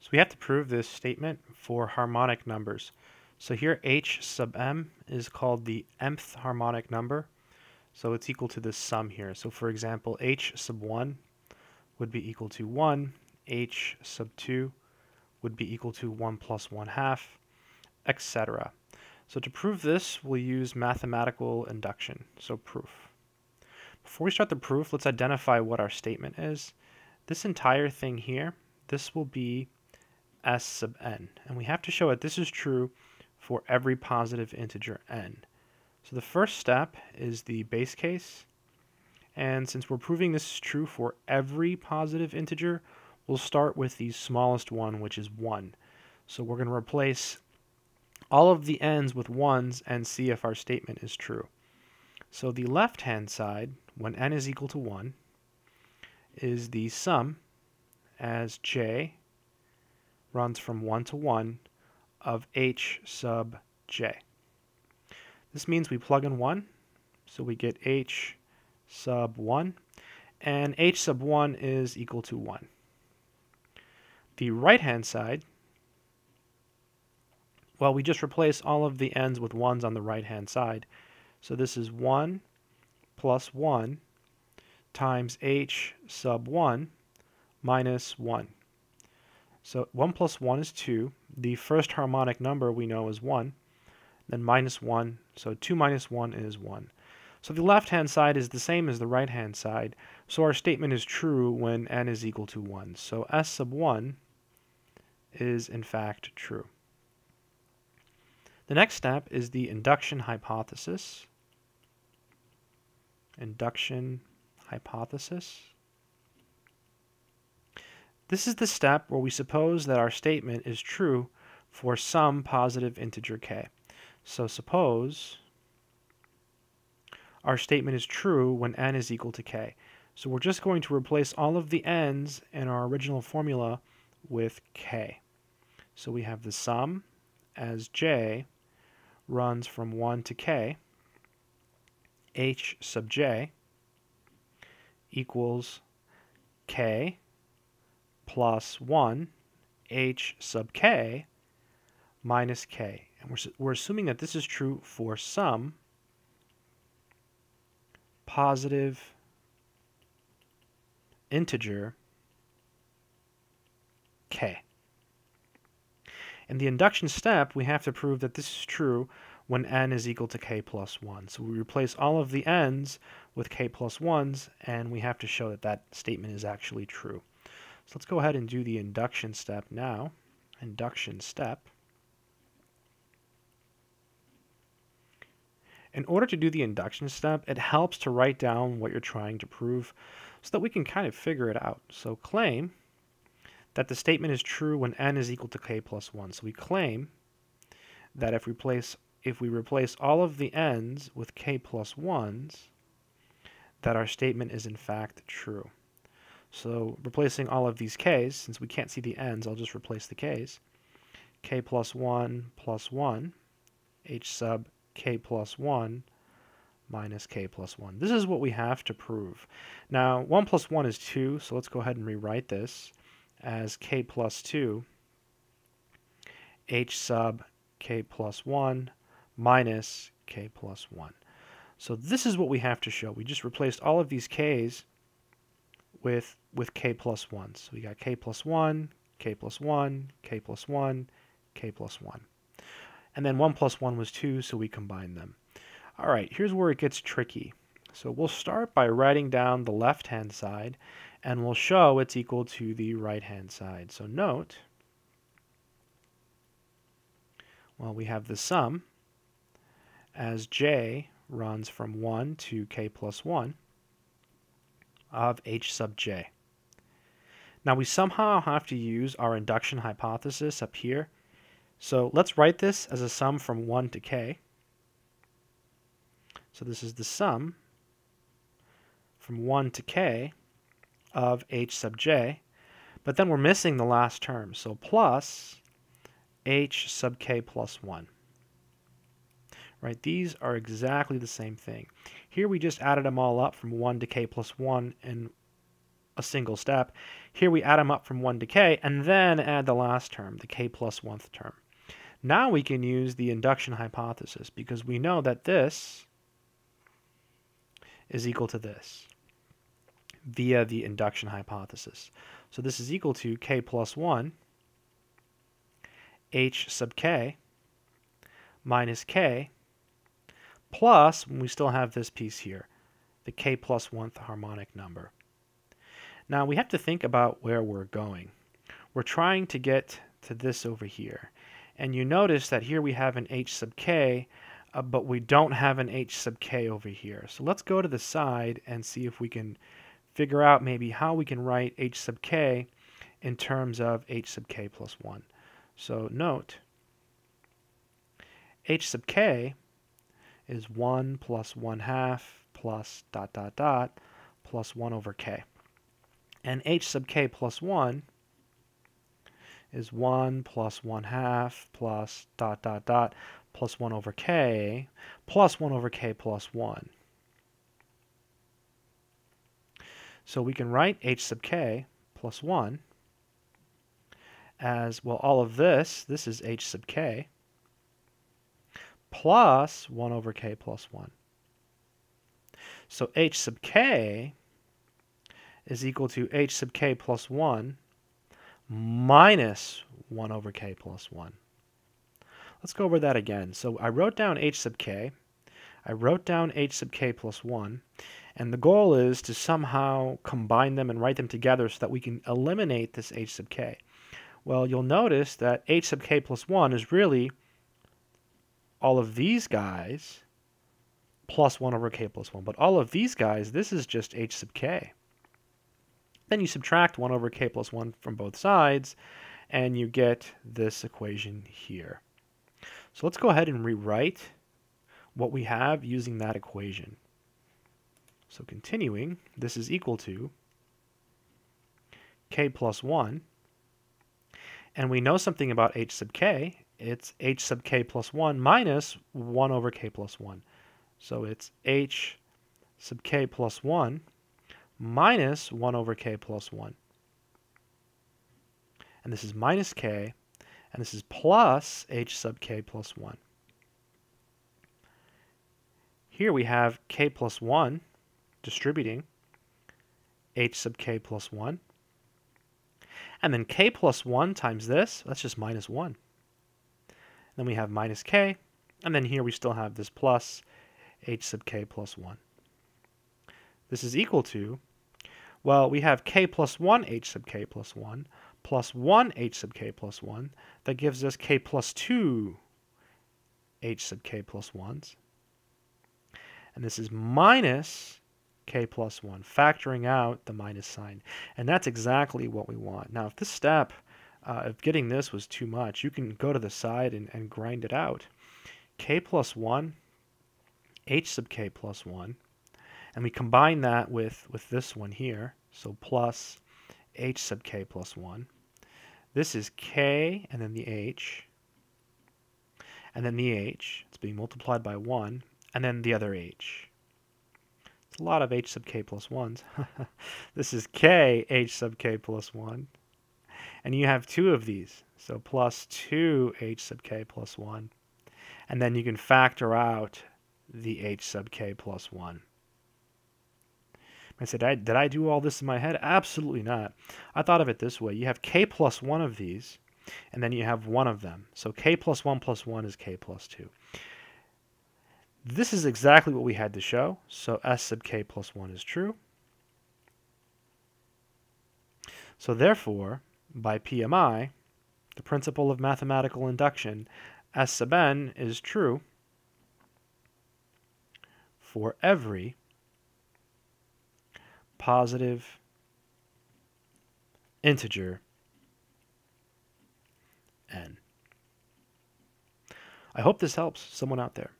So we have to prove this statement for harmonic numbers. So here h sub m is called the mth harmonic number. So it's equal to this sum here. So for example, h sub 1 would be equal to 1, h sub 2 would be equal to 1 plus 1 half, etc. So to prove this, we'll use mathematical induction, so proof. Before we start the proof, let's identify what our statement is. This entire thing here, this will be s sub n. And we have to show that this is true for every positive integer n. So the first step is the base case. And since we're proving this is true for every positive integer, we'll start with the smallest one, which is 1. So we're going to replace all of the n's with 1's and see if our statement is true. So the left-hand side, when n is equal to 1, is the sum as j runs from 1 to 1 of h sub j. This means we plug in 1, so we get h sub 1, and h sub 1 is equal to 1. The right-hand side, well, we just replace all of the n's with 1's on the right-hand side. So this is 1 plus 1 times h sub 1 minus 1. So 1 plus 1 is 2. The first harmonic number we know is 1. Then minus 1. So 2 minus 1 is 1. So the left-hand side is the same as the right-hand side. So our statement is true when n is equal to 1. So s sub 1 is in fact true. The next step is the induction hypothesis. Induction hypothesis. This is the step where we suppose that our statement is true for some positive integer k. So suppose our statement is true when n is equal to k. So we're just going to replace all of the n's in our original formula with k. So we have the sum as j runs from 1 to k, h sub j equals k plus 1 h sub k minus k. And we're, we're assuming that this is true for some positive integer k. In the induction step, we have to prove that this is true when n is equal to k plus 1. So we replace all of the n's with k plus 1's, and we have to show that that statement is actually true. So let's go ahead and do the induction step now. Induction step. In order to do the induction step, it helps to write down what you're trying to prove so that we can kind of figure it out. So claim that the statement is true when n is equal to k plus 1. So we claim that if we, place, if we replace all of the n's with k plus 1's, that our statement is in fact true. So replacing all of these k's, since we can't see the n's, I'll just replace the k's. k plus 1 plus 1, h sub k plus 1 minus k plus 1. This is what we have to prove. Now, 1 plus 1 is 2, so let's go ahead and rewrite this as k plus 2, h sub k plus 1 minus k plus 1. So this is what we have to show. We just replaced all of these k's with, with k plus 1. So we got k plus 1, k plus 1, k plus 1, k plus 1. And then 1 plus 1 was 2, so we combine them. All right, here's where it gets tricky. So we'll start by writing down the left-hand side, and we'll show it's equal to the right-hand side. So note, well, we have the sum as j runs from 1 to k plus 1 of h sub j. Now we somehow have to use our induction hypothesis up here. So let's write this as a sum from 1 to k. So this is the sum from 1 to k of h sub j. But then we're missing the last term. So plus h sub k plus 1 right? These are exactly the same thing. Here we just added them all up from 1 to k plus 1 in a single step. Here we add them up from 1 to k, and then add the last term, the k plus 1th term. Now we can use the induction hypothesis because we know that this is equal to this via the induction hypothesis. So this is equal to k plus 1 h sub k minus k plus, we still have this piece here, the k plus 1th harmonic number. Now we have to think about where we're going. We're trying to get to this over here. And you notice that here we have an h sub k, uh, but we don't have an h sub k over here. So let's go to the side and see if we can figure out maybe how we can write h sub k in terms of h sub k plus 1. So note, h sub k is 1 plus 1 half plus dot dot dot plus 1 over k. And h sub k plus 1 is 1 plus 1 half plus dot dot dot plus 1 over k plus 1 over k plus 1. So we can write h sub k plus 1 as, well, all of this, this is h sub k, plus 1 over k plus 1. So h sub k is equal to h sub k plus 1 minus 1 over k plus 1. Let's go over that again. So I wrote down h sub k. I wrote down h sub k plus 1. And the goal is to somehow combine them and write them together so that we can eliminate this h sub k. Well, you'll notice that h sub k plus 1 is really all of these guys plus 1 over k plus 1. But all of these guys, this is just h sub k. Then you subtract 1 over k plus 1 from both sides, and you get this equation here. So let's go ahead and rewrite what we have using that equation. So continuing, this is equal to k plus 1 and we know something about h sub k. It's h sub k plus 1 minus 1 over k plus 1. So it's h sub k plus 1 minus 1 over k plus 1. And this is minus k, and this is plus h sub k plus 1. Here we have k plus 1 distributing h sub k plus 1 and then k plus 1 times this, that's just minus 1. Then we have minus k, and then here we still have this plus h sub k plus 1. This is equal to, well, we have k plus 1 h sub k plus 1 plus 1 h sub k plus 1. That gives us k plus 2 h sub k plus 1s. And this is minus k plus 1, factoring out the minus sign. And that's exactly what we want. Now, if this step uh, of getting this was too much, you can go to the side and, and grind it out. k plus 1, h sub k plus 1, and we combine that with, with this one here, so plus h sub k plus 1. This is k and then the h, and then the h, it's being multiplied by 1, and then the other h. It's a lot of h sub k plus 1s. this is k h sub k plus 1. And you have two of these. So plus 2 h sub k plus 1. And then you can factor out the h sub k plus 1. I said, did I, did I do all this in my head? Absolutely not. I thought of it this way. You have k plus 1 of these, and then you have one of them. So k plus 1 plus 1 is k plus 2. This is exactly what we had to show, so S sub k plus 1 is true. So therefore, by PMI, the principle of mathematical induction, S sub n is true for every positive integer n. I hope this helps someone out there.